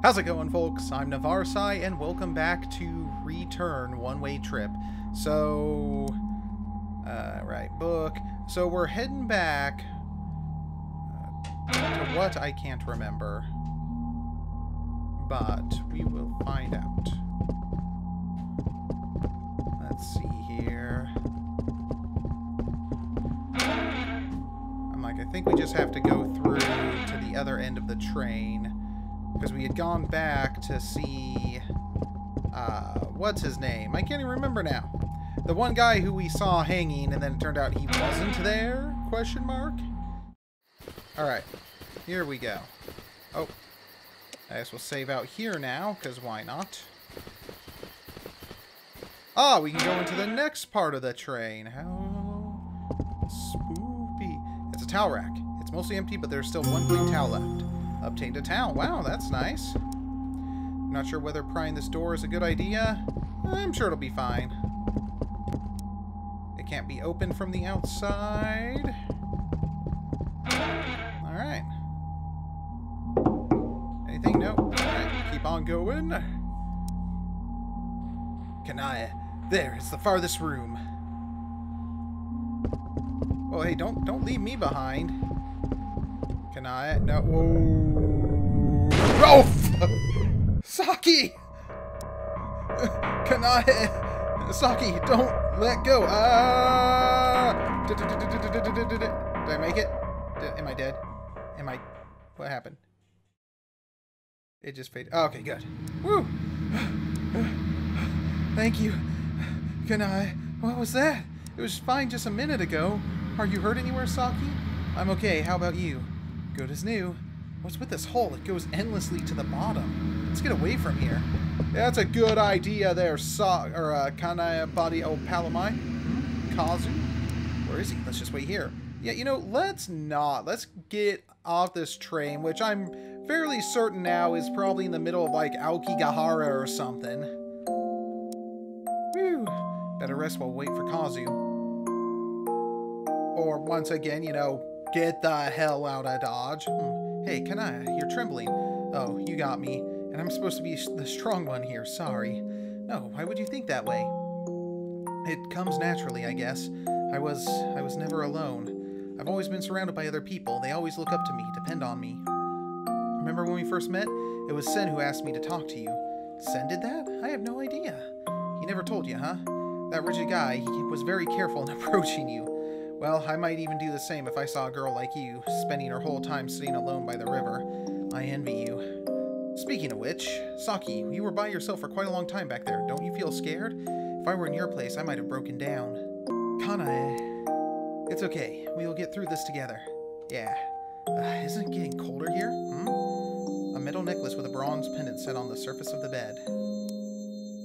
How's it going, folks? I'm Navarsai, and welcome back to Return One Way Trip. So, uh, right, book. So we're heading back uh, to what I can't remember, but we will find out. Let's see here. I'm like, I think we just have to go through to the other end of the train because we had gone back to see uh, what's his name? I can't even remember now. The one guy who we saw hanging, and then it turned out he wasn't there? Question mark. All right, here we go. Oh, I guess we'll save out here now, because why not? Ah, we can go into the next part of the train. How spoopy. It's a towel rack. It's mostly empty, but there's still one clean towel left. Obtained a towel. Wow, that's nice. Not sure whether prying this door is a good idea. I'm sure it'll be fine. It can't be opened from the outside. Alright. Anything? No. Alright, keep on going. Kanae. There, it's the farthest room. Oh, hey, don't don't leave me behind. I? No. Whoa. Oh! Saki! Can I? Saki, don't let go. Ah! Did I make it? Am I dead? Am I? What happened? It just faded. Oh, okay, good. Woo! Thank you. Can I? What was that? It was fine just a minute ago. Are you hurt anywhere, Saki? I'm okay. How about you? Good as new. What's with this hole? It goes endlessly to the bottom. Let's get away from here. That's a good idea there, Sa or uh, Kanae Body O Palamai. Hmm? Kazu? Where is he? Let's just wait here. Yeah, you know, let's not. Let's get off this train, which I'm fairly certain now is probably in the middle of like Aokigahara or something. Whew. Better rest while wait for Kazu. Or once again, you know, get the hell out of Dodge. Hmm. Hey, Kanae, you're trembling. Oh, you got me. And I'm supposed to be the strong one here, sorry. No, why would you think that way? It comes naturally, I guess. I was I was never alone. I've always been surrounded by other people. They always look up to me, depend on me. Remember when we first met? It was Sen who asked me to talk to you. Sen did that? I have no idea. He never told you, huh? That rigid guy, he was very careful in approaching you. Well, I might even do the same if I saw a girl like you, spending her whole time sitting alone by the river. I envy you. Speaking of which, Saki, you were by yourself for quite a long time back there. Don't you feel scared? If I were in your place, I might have broken down. Kanae. It's okay. We'll get through this together. Yeah. Uh, isn't it getting colder here? Hmm? A metal necklace with a bronze pendant set on the surface of the bed.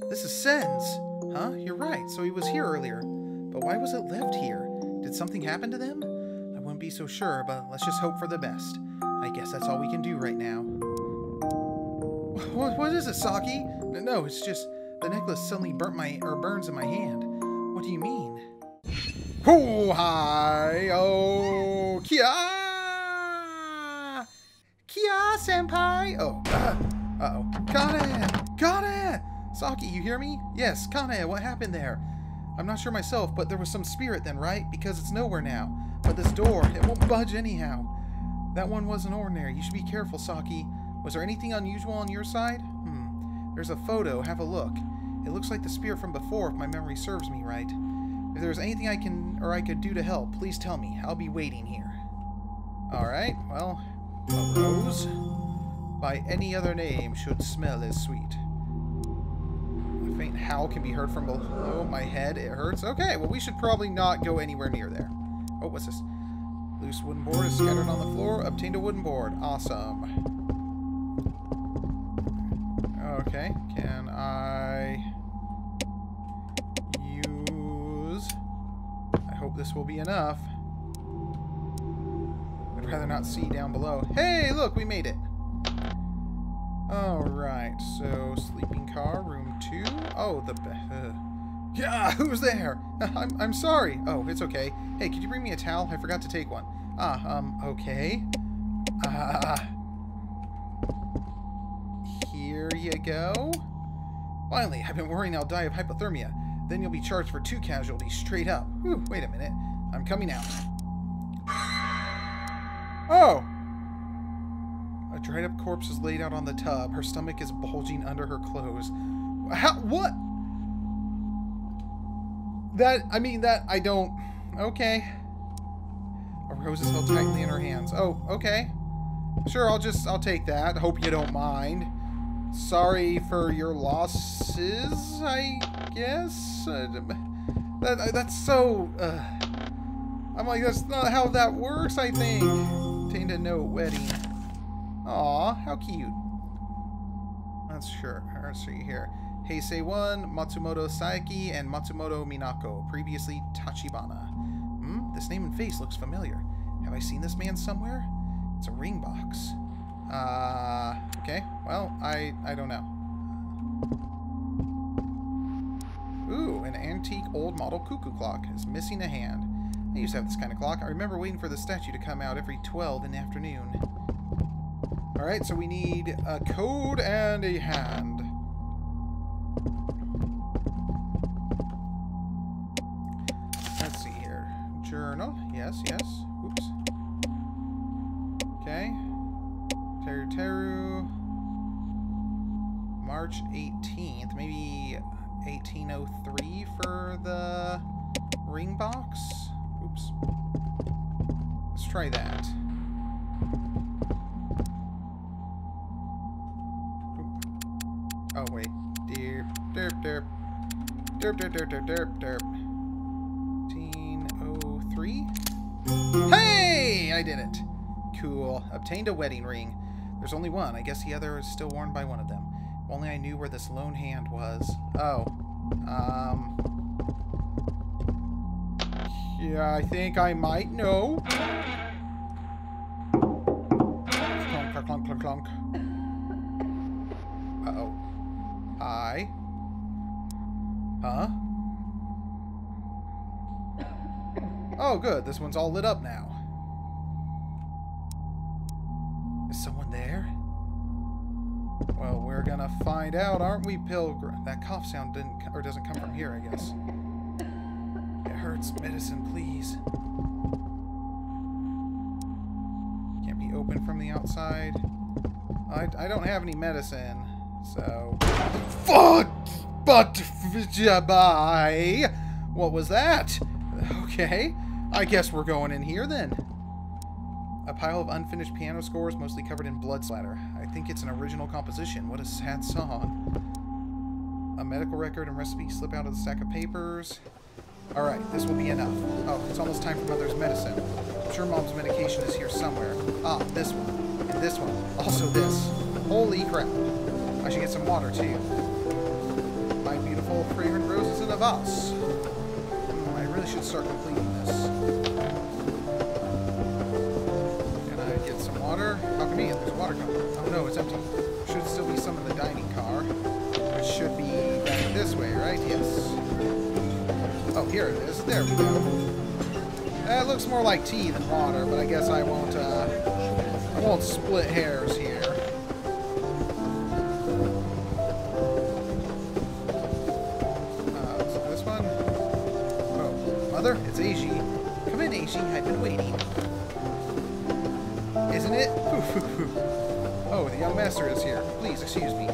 This is Sen's! Huh? You're right. So he was here earlier. But why was it left here? Did something happen to them? I wouldn't be so sure, but let's just hope for the best. I guess that's all we can do right now. What, what is it, Saki? No, it's just the necklace suddenly burnt my or burns in my hand. What do you mean? Oh hi! Oh, Kia! Kia senpai! Oh, uh, uh-oh. Kane! Kane! Saki, you hear me? Yes, Kane, what happened there? I'm not sure myself, but there was some spirit then, right? Because it's nowhere now. But this door, it won't budge anyhow. That one wasn't ordinary. You should be careful, Saki. Was there anything unusual on your side? Hmm. There's a photo. Have a look. It looks like the spirit from before, if my memory serves me right. If there's anything I can or I could do to help, please tell me. I'll be waiting here. Alright, well, a rose by any other name should smell as sweet. Faint howl can be heard from below my head. It hurts. Okay, well, we should probably not go anywhere near there. Oh, what's this? Loose wooden board is scattered on the floor. Obtained a wooden board. Awesome. Okay, can I use... I hope this will be enough. I'd rather not see down below. Hey, look, we made it. Alright, so two. Oh, the... Uh, yeah, who's there? I'm, I'm sorry. Oh, it's okay. Hey, could you bring me a towel? I forgot to take one. Ah, um, okay. Ah. Here you go. Finally, I've been worrying I'll die of hypothermia. Then you'll be charged for two casualties straight up. Whew, wait a minute. I'm coming out. Oh! A dried up corpse is laid out on the tub. Her stomach is bulging under her clothes. How? What? That, I mean, that, I don't... Okay. A rose is held tightly in her hands. Oh, okay. Sure, I'll just, I'll take that. Hope you don't mind. Sorry for your losses, I guess? Uh, that, that's so, uh, I'm like, that's not how that works, I think. Obtained a note, wedding. Aw, how cute. That's sure. Let's see here. Heisei 1, Matsumoto Saeki, and Matsumoto Minako, previously Tachibana. Hmm, this name and face looks familiar. Have I seen this man somewhere? It's a ring box. Uh, okay. Well, I, I don't know. Ooh, an antique old model cuckoo clock is missing a hand. I used to have this kind of clock. I remember waiting for the statue to come out every 12 in the afternoon. Alright, so we need a code and a hand. Yes, yes. Oops. Okay. Teru Teru. March 18th. Maybe 1803 for the ring box? Oops. Let's try that. Oh, wait. Derp, derp, derp. Derp, derp, derp, derp, derp, derp. 1803? Hey! I did it. Cool. Obtained a wedding ring. There's only one. I guess the other is still worn by one of them. If only I knew where this lone hand was. Oh. Um... Yeah, I think I might know. Clunk, clunk, clunk, clunk. Uh-oh. Hi. Huh? Oh, good. This one's all lit up now. Is someone there? Well, we're gonna find out, aren't we, Pilgrim? That cough sound didn't, or doesn't come from here, I guess. It hurts. Medicine, please. Can't be open from the outside. I, I don't have any medicine, so... Fuck! But... Bye! What was that? Okay. I guess we're going in here, then. A pile of unfinished piano scores, mostly covered in blood splatter. I think it's an original composition. What a sad song. A medical record and recipe slip out of the stack of papers. Alright, this will be enough. Oh, it's almost time for Mother's medicine. I'm sure Mom's medication is here somewhere. Ah, this one. And this one. Also this. Holy crap. I should get some water, too. My beautiful fragrant roses in a vase. Really should start completing this. Can I get some water? How convenient, there's water coming. Oh no, it's empty. Should still be some in the dining car. Which should be back this way, right? Yes. Oh, here it is. There we go. That looks more like tea than water, but I guess I won't, uh, I won't split hairs here. It's Eiji. Come in, Eiji. I've been waiting. Isn't it? oh, the young master is here. Please, excuse me.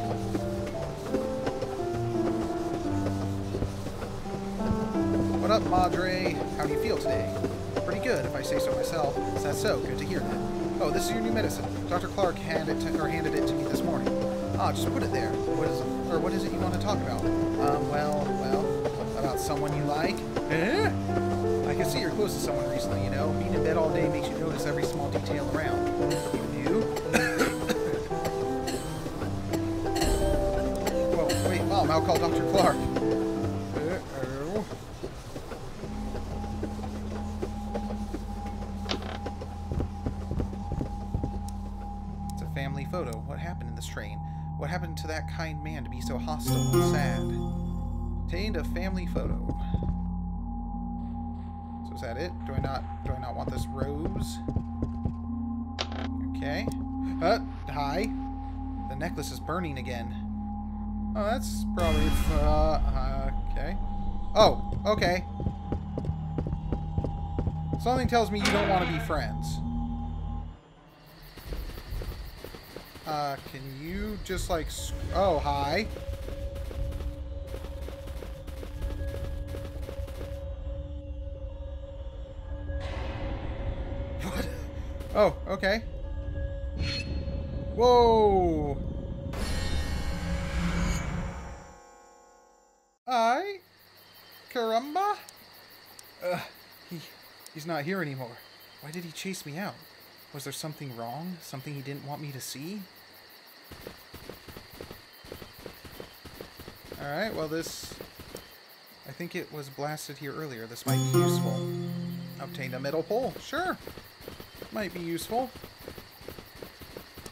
What up, Madre? How do you feel today? Pretty good, if I say so myself. Is that so? Good to hear that. Oh, this is your new medicine. Dr. Clark handed, to, or handed it to me this morning. Ah, just put it there. What is, or what is it you want to talk about? Um, well, well, about someone you like? Eh? Can see you're close to someone recently, you know. Being in bed all day makes you notice every small detail around. You knew? Whoa, wait, Mom, I'll call Dr. Clark. It's a family photo. What happened in this train? What happened to that kind man to be so hostile and sad? Obtained a family photo. Is that it? Do I not do I not want this rose? Okay. Uh, hi. The necklace is burning again. Oh, that's probably... Uh, okay. Oh, okay. Something tells me you don't want to be friends. Uh, can you just like... Oh, hi. Oh, okay. Whoa! I? Caramba? Uh, he, he's not here anymore. Why did he chase me out? Was there something wrong? Something he didn't want me to see? Alright, well this... I think it was blasted here earlier. This might be useful. Obtained a metal pole. Sure. Might be useful.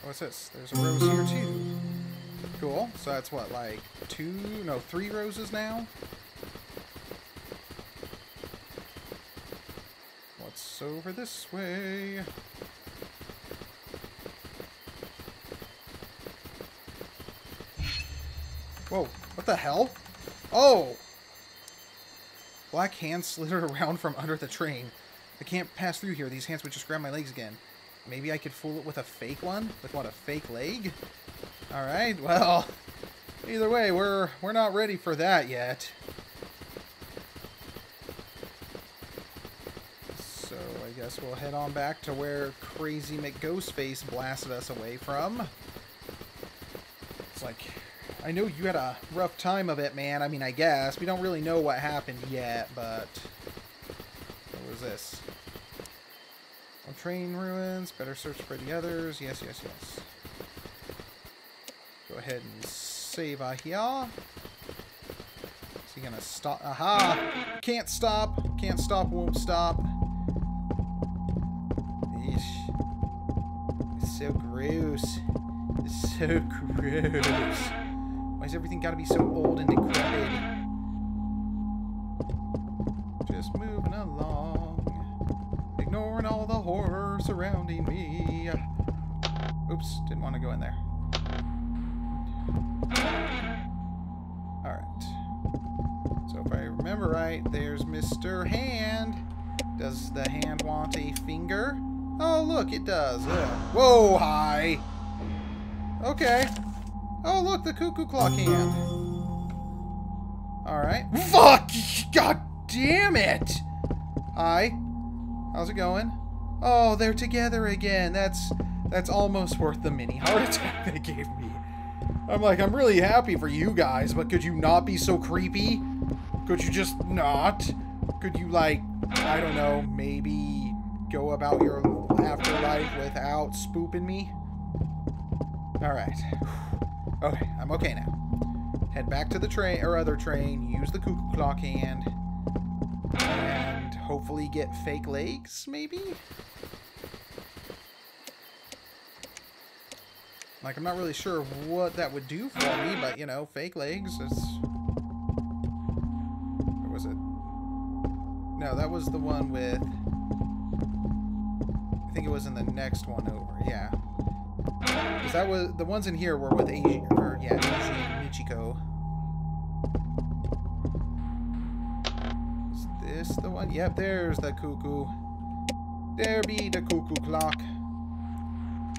What's this? There's a rose here too. Cool. So that's what, like two, no, three roses now? What's over this way? Whoa, what the hell? Oh! Black hands slithered around from under the train. I can't pass through here. These hands would just grab my legs again. Maybe I could fool it with a fake one? With what, a fake leg? Alright, well, either way, we're we're not ready for that yet. So I guess we'll head on back to where Crazy McGhostface blasted us away from. It's like, I know you had a rough time of it, man. I mean, I guess. We don't really know what happened yet, but... What was this? Train ruins. Better search for the others. Yes, yes, yes. Go ahead and save here. Is he gonna stop? Aha! Can't stop. Can't stop. Won't stop. It's so gross. It's so gross. Why's everything gotta be so old and decrepit? Just moving along. Horror surrounding me. Oops, didn't want to go in there. Alright. So if I remember right, there's Mr. Hand. Does the hand want a finger? Oh, look, it does. Ugh. Whoa, hi! Okay. Oh, look, the cuckoo clock hand. Alright. Fuck! God damn it! Hi. How's it going? Oh, they're together again. That's that's almost worth the mini heart attack they gave me. I'm like, I'm really happy for you guys, but could you not be so creepy? Could you just not? Could you, like, I don't know, maybe go about your afterlife without spooping me? Alright. Okay, I'm okay now. Head back to the train, or other train, use the cuckoo clock hand, and hopefully get fake legs, maybe? Like, I'm not really sure what that would do for me, but, you know, fake legs is... Or was it? No, that was the one with... I think it was in the next one over, yeah. Because that was... The ones in here were with Asian... Or, yeah, Michiko. Yep, there's the cuckoo. There be the cuckoo clock.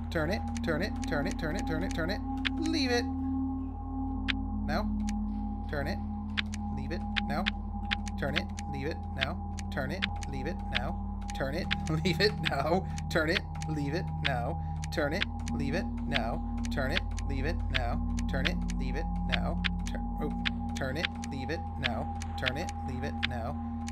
Turn it, turn it, turn it, turn it, turn it, turn it. Leave it. No. Turn it. Leave it. No. Turn it. Leave it. No. Turn it. Leave it. No. Turn it. Leave it. No. Turn it. Leave it. No. Turn it. Leave it. No. Turn it. Leave it. No. Turn it. Leave it. No. Turn. Oh. It. Leave it. No. Turn it. Leave it. No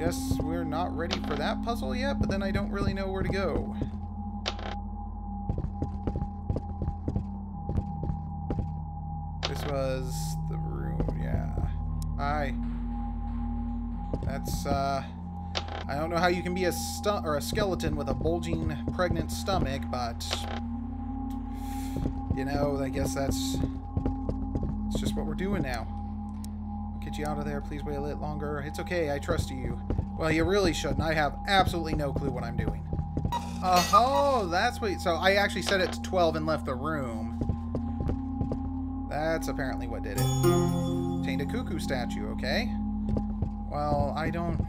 guess we're not ready for that puzzle yet, but then I don't really know where to go. This was the room, yeah. Hi. That's, uh... I don't know how you can be a stu or a skeleton with a bulging pregnant stomach, but... You know, I guess that's... It's just what we're doing now. Get you out of there. Please wait a little longer. It's okay. I trust you. Well, you really shouldn't. I have absolutely no clue what I'm doing. Uh, oh, that's what... So I actually set it to 12 and left the room. That's apparently what did it. Obtained a cuckoo statue, okay. Well, I don't...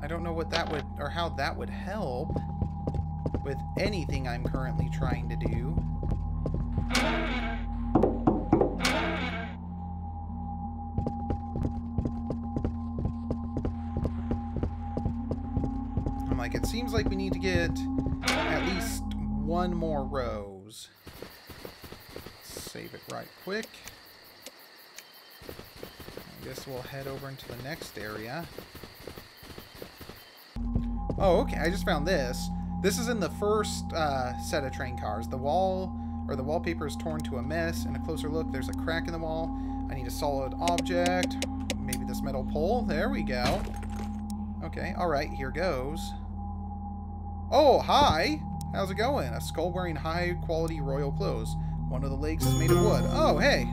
I don't know what that would... Or how that would help with anything I'm currently trying to do. It seems like we need to get at least one more rose. Save it right quick. I guess we'll head over into the next area. Oh, okay. I just found this. This is in the first uh, set of train cars. The wall, or the wallpaper is torn to a mess. In a closer look, there's a crack in the wall. I need a solid object. Maybe this metal pole. There we go. Okay, alright, here goes. Oh, hi! How's it going? A skull wearing high quality royal clothes. One of the legs is made of wood. Oh, hey!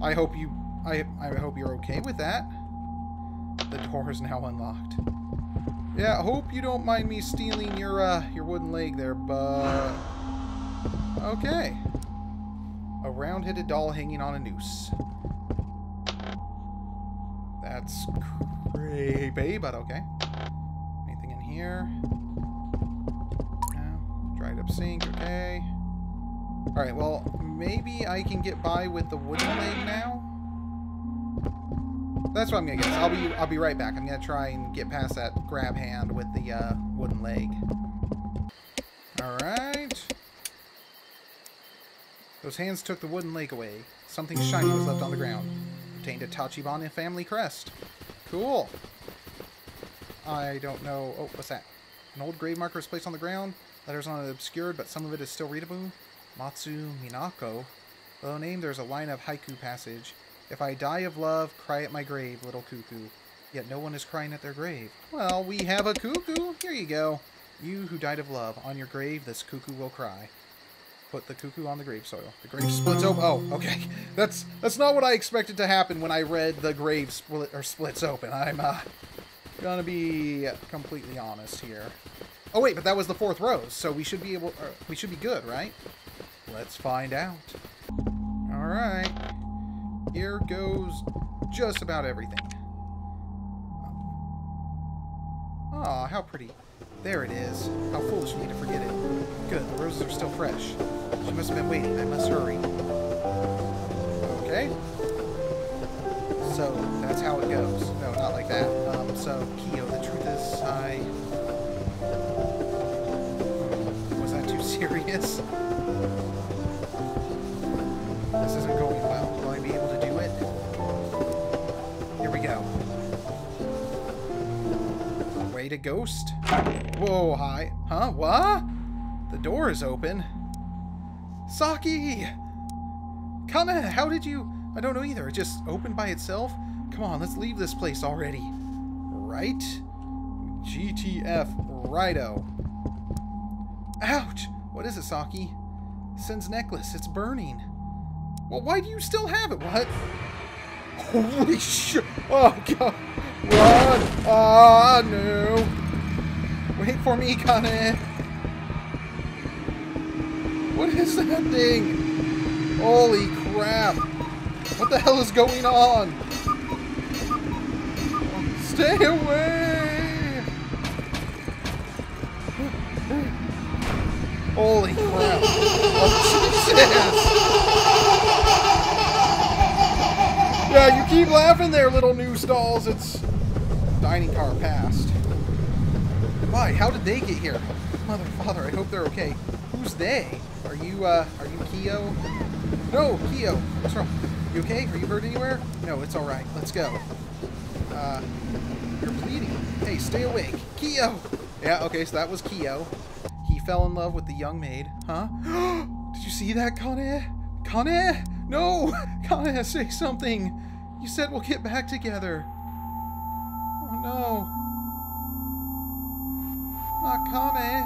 I hope you I I hope you're okay with that. The door is now unlocked. Yeah, I hope you don't mind me stealing your uh your wooden leg there, but okay. A round-headed doll hanging on a noose. That's creepy, but okay. Anything in here? Dried up sink, okay. Alright, well, maybe I can get by with the wooden leg now? That's what I'm gonna guess. I'll be I'll be right back. I'm gonna try and get past that grab hand with the uh, wooden leg. Alright. Those hands took the wooden leg away. Something shiny was left on the ground. Obtained a Tachibana family crest. Cool. I don't know. Oh, what's that? An old grave marker is placed on the ground. Letters on it obscured, but some of it is still readable. Matsu Minako. Below name, there's a line of haiku passage. If I die of love, cry at my grave, little cuckoo. Yet no one is crying at their grave. Well, we have a cuckoo. Here you go. You who died of love, on your grave this cuckoo will cry. Put the cuckoo on the grave soil. The grave splits open. Oh, okay. That's that's not what I expected to happen when I read the grave split or splits open. I'm uh, gonna be completely honest here. Oh wait, but that was the fourth rose, so we should be able. Uh, we should be good, right? Let's find out. All right. Here goes just about everything. Aw, how pretty. There it is. How foolish of me to forget it. Good, the roses are still fresh. She must have been waiting. I must hurry. Okay. So, that's how it goes. No, not like that. Um, so, Kyo, the truth is, I... serious? This isn't going well. Will I be able to do it? Here we go. Way to ghost. Whoa, hi. Huh? What? The door is open. Saki! Kana, how did you... I don't know either. It just opened by itself? Come on, let's leave this place already. Right? GTF righto. Ouch! What is it, Saki? Sen's necklace. It's burning. Well, why do you still have it? What? Holy shit! Oh, God! Run! Ah, no! Wait for me, Kane! What is that thing? Holy crap! What the hell is going on? Stay away! Holy crap! Oh! Yeah, you keep laughing there, little new stalls. It's dining car passed. Why? How did they get here? Mother, father, I hope they're okay. Who's they? Are you, uh, are you Kyo? No, Kyo. What's wrong? You okay? Are you hurt anywhere? No, it's alright. Let's go. Uh, you're bleeding. Hey, stay awake. Kyo! Yeah, okay, so that was Kyo. Fell in love with the young maid. Huh? Did you see that, Kane? Kane? No! Kane, say something! You said we'll get back together. Oh no. Not Kane.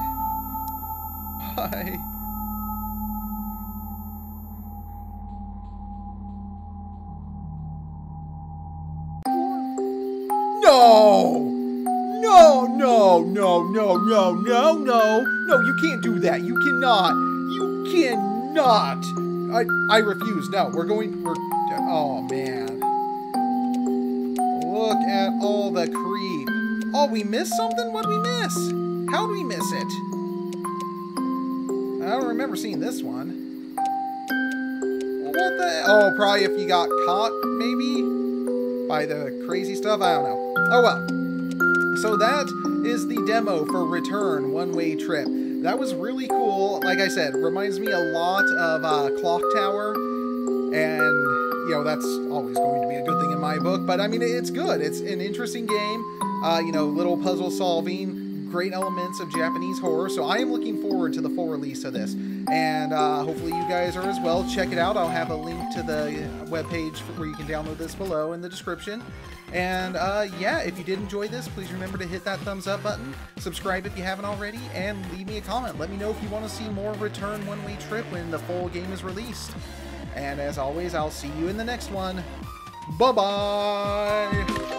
Why? No! No, no, no, no, no, no, you can't do that. You cannot. You cannot. I I refuse. No, we're going we're oh man. Look at all the creep. Oh, we missed something? What did we miss? How did we miss it? I don't remember seeing this one. What the? Oh, probably if you got caught, maybe? By the crazy stuff? I don't know. Oh well. So that is the demo for Return One Way Trip. That was really cool. Like I said, reminds me a lot of uh, Clock Tower. And, you know, that's always going to be a good thing in my book. But, I mean, it's good. It's an interesting game. Uh, you know, little puzzle solving great elements of Japanese horror. So I am looking forward to the full release of this. And uh, hopefully you guys are as well. Check it out. I'll have a link to the webpage where you can download this below in the description. And uh, yeah, if you did enjoy this, please remember to hit that thumbs up button, subscribe if you haven't already, and leave me a comment. Let me know if you want to see more Return One Way Trip when the full game is released. And as always, I'll see you in the next one. Bye bye!